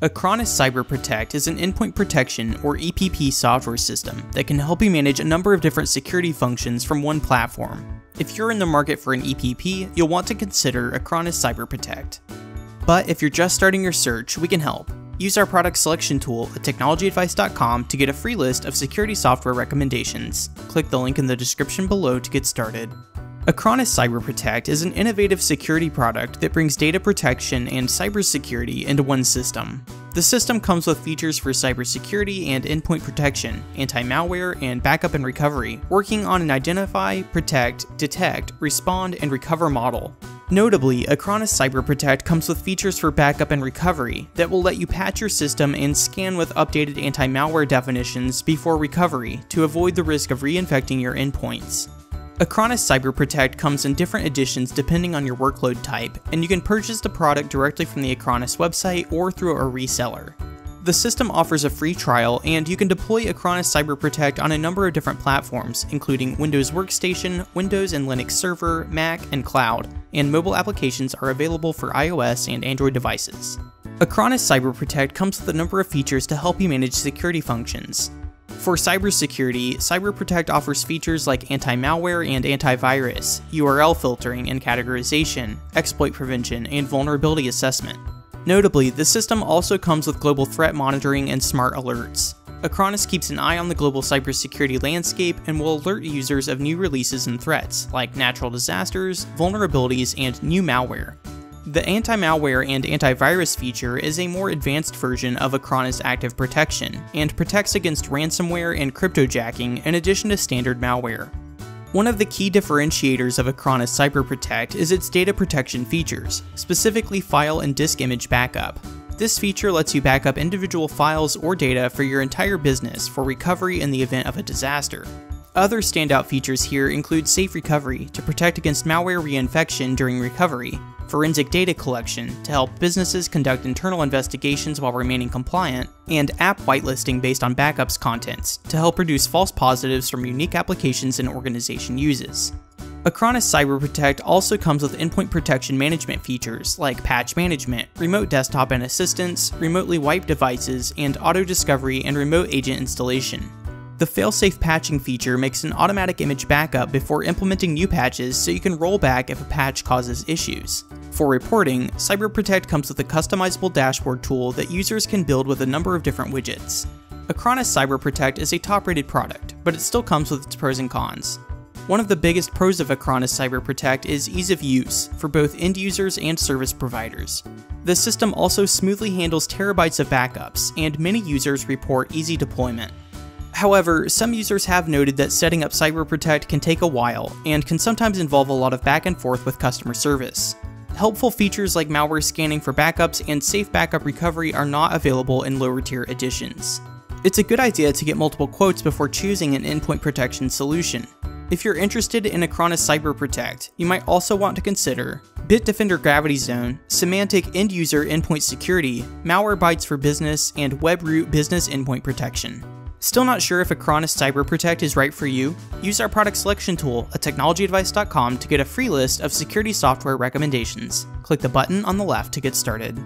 Acronis Cyber Protect is an endpoint protection or EPP software system that can help you manage a number of different security functions from one platform. If you're in the market for an EPP, you'll want to consider Acronis Cyber Protect. But if you're just starting your search, we can help. Use our product selection tool at technologyadvice.com to get a free list of security software recommendations. Click the link in the description below to get started. Acronis Cyber Protect is an innovative security product that brings data protection and cybersecurity into one system. The system comes with features for cybersecurity and endpoint protection, anti-malware, and backup and recovery, working on an identify, protect, detect, respond, and recover model. Notably, Acronis Cyber Protect comes with features for backup and recovery that will let you patch your system and scan with updated anti-malware definitions before recovery to avoid the risk of reinfecting your endpoints. Acronis Cyber Protect comes in different editions depending on your workload type, and you can purchase the product directly from the Acronis website or through a reseller. The system offers a free trial, and you can deploy Acronis Cyber Protect on a number of different platforms, including Windows Workstation, Windows and Linux Server, Mac, and Cloud, and mobile applications are available for iOS and Android devices. Acronis Cyber Protect comes with a number of features to help you manage security functions. For cybersecurity, CyberProtect offers features like anti-malware and antivirus, URL filtering and categorization, exploit prevention, and vulnerability assessment. Notably, the system also comes with global threat monitoring and smart alerts. Acronis keeps an eye on the global cybersecurity landscape and will alert users of new releases and threats, like natural disasters, vulnerabilities, and new malware. The anti-malware and antivirus feature is a more advanced version of Acronis Active Protection, and protects against ransomware and cryptojacking in addition to standard malware. One of the key differentiators of Acronis Cyber Protect is its data protection features, specifically file and disk image backup. This feature lets you back up individual files or data for your entire business for recovery in the event of a disaster. Other standout features here include safe recovery to protect against malware reinfection during recovery, forensic data collection to help businesses conduct internal investigations while remaining compliant, and app whitelisting based on backups contents to help reduce false positives from unique applications an organization uses. Acronis Cyber Protect also comes with endpoint protection management features like patch management, remote desktop and assistance, remotely wipe devices, and auto discovery and remote agent installation. The failsafe patching feature makes an automatic image backup before implementing new patches so you can roll back if a patch causes issues. For reporting, CyberProtect comes with a customizable dashboard tool that users can build with a number of different widgets. Acronis CyberProtect is a top-rated product, but it still comes with its pros and cons. One of the biggest pros of Acronis CyberProtect is ease of use for both end users and service providers. The system also smoothly handles terabytes of backups, and many users report easy deployment. However, some users have noted that setting up CyberProtect can take a while, and can sometimes involve a lot of back and forth with customer service. Helpful features like malware scanning for backups and safe backup recovery are not available in lower tier editions. It's a good idea to get multiple quotes before choosing an endpoint protection solution. If you're interested in Acronis Cyber Protect, you might also want to consider Bitdefender Gravity Zone, Symantec End User Endpoint Security, Malwarebytes for Business, and WebRoot Business Endpoint Protection. Still not sure if Acronis Cyber Protect is right for you? Use our product selection tool at technologyadvice.com to get a free list of security software recommendations. Click the button on the left to get started.